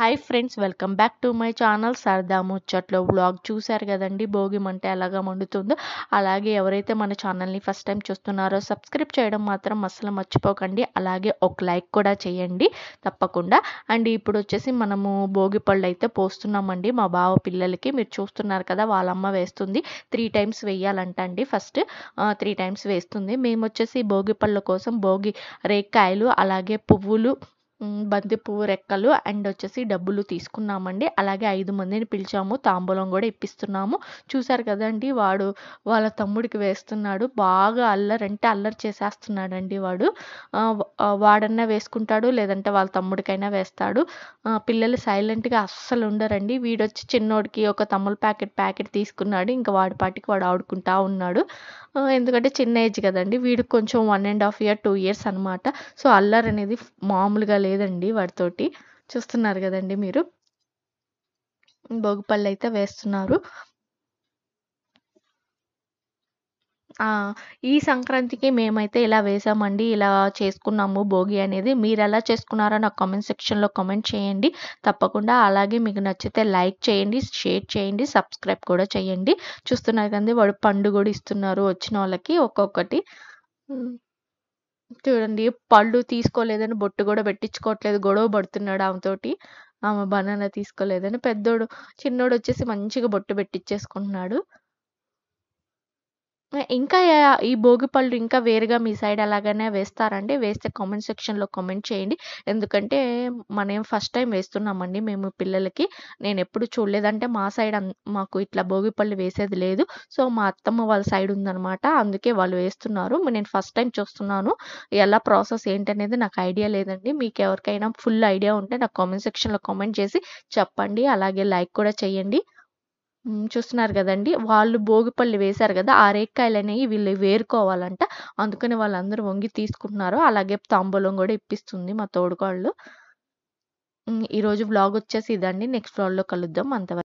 Hi friends welcome back to my channel సరదా ముచ్చట్లో vlog చూశారు కదండి. భోగి మంట ఎలాగా మండుతుందో అలాగే ఎవరైతే మన ఛానల్ని ఫస్ట్ టైం చూస్తున్నారో సబ్స్క్రైబ్ చేయడం మాత్రం అస్సలు మర్చిపోకండి. అలాగే ఒక లైక్ కూడా చేయండి తప్పకుండా. అండ్ ఇప్పుడు వచ్చేసి మనము భోగి పళ్ళు అయితే పోస్తున్నామండి. మా బావ పిల్లలకి మీరు చూస్తున్నారు కదా వాళ్ళ అమ్మ వేస్తుంది. త్రీ టైమ్స్ వేయాలంట అండి ఫస్ట్ త్రీ టైమ్స్ వేస్తుంది. మేము వచ్చేసి భోగి పళ్ళ కోసం భోగి రేక్కాయలు అలాగే పువ్వులు బంతిపువ్వు రెక్కలు అండ్ వచ్చేసి డబ్బులు తీసుకున్నామండి. అలాగే ఐదు మందిని పిలిచాము. తాంబూలం కూడా ఇప్పిస్తున్నాము. చూసారు కదండి వాడు వాళ్ళ తమ్ముడికి వేస్తున్నాడు. బాగా అల్లరంటే అల్లరి చేసేస్తున్నాడండి వాడు. వాడన్నా వేసుకుంటాడు లేదంటే వాళ్ళ తమ్ముడికైనా వేస్తాడు. పిల్లలు సైలెంట్గా అస్సలు ఉండరండి. వీడొచ్చి చిన్నోడికి ఒక తమ్ముల ప్యాకెట్ ప్యాకెట్ తీసుకున్నాడు. ఇంకా వాడి పాటికి వాడు ఆడుకుంటా ఉన్నాడు. ఎందుకంటే చిన్న ఏజ్ కదండి. వీడికి కొంచెం one and half year two years అనమాట సో అల్లరి అనేది మామూలుగా లేదండి వాడితోటి. చూస్తున్నారు కదండి మీరు. భోగిపళ్ళు అయితే వేస్తున్నారు ఆ, ఈ సంక్రాంతికి మేమైతే ఇలా వేసామండి ఇలా చేసుకున్నాము భోగి అనేది. మీరు ఎలా చేసుకున్నారో నాకు కామెంట్ సెక్షన్లో కామెంట్ చేయండి. తప్పకుండా అలాగే మీకు నచ్చితే లైక్ చేయండి షేర్ చేయండి సబ్స్క్రైబ్ కూడా చేయండి. చూస్తున్నారు కదండి వాడు పండు కూడా ఇస్తున్నారు వచ్చిన వాళ్ళకి ఒక్కొక్కటి. చూడండి పళ్ళు తీసుకోలేదని బొట్టు కూడా పెట్టించుకోవట్లేదు గొడవ పడుతున్నాడు ఆమెతోటి ఆమె బనానా తీసుకోలేదని పెద్దోడు చిన్నోడు వచ్చేసి మంచిగా బొట్టు పెట్టించేసుకుంటున్నాడు. ఇంకా ఈ భోగి పళ్ళు ఇంకా వేరుగా మీ సైడ్ అలాగనే వేస్తారండి. వేస్తే కామెంట్ సెక్షన్లో కామెంట్ చేయండి. ఎందుకంటే మనం ఫస్ట్ టైం వేస్తున్నామండి మేము పిల్లలకి. నేను ఎప్పుడు చూడలేదంటే మా సైడ్ మాకు ఇట్లా భోగి పళ్ళు వేసేది లేదు. సో మా అత్తమ్మ వాళ్ళ సైడ్ ఉందనమాట అందుకే వాళ్ళు వేస్తున్నారు. నేను ఫస్ట్ టైం చూస్తున్నాను. ఎలా ప్రాసెస్ ఏంటనేది నాకు ఐడియా లేదండి. మీకు ఎవరికైనా ఫుల్ ఐడియా ఉంటే నాకు కామెంట్ సెక్షన్లో కామెంట్ చేసి చెప్పండి. అలాగే లైక్ కూడా చేయండి. చూస్తున్నారు కదండి. వాళ్ళు భోగిపళ్ళు వేశారు కదా ఆ రేక్కాయలు అనేవి వీళ్ళు వేరుకోవాలంట. అందుకని వాళ్ళందరూ వంగి తీసుకుంటున్నారు. అలాగే తాంబూలం కూడా ఇప్పిస్తుంది మా తోడుకోళ్ళు. ఈరోజు బ్లాగ్ వచ్చేసి ఇదండి. నెక్స్ట్ బ్లాగ్లో కలుద్దాం. అంతవరకు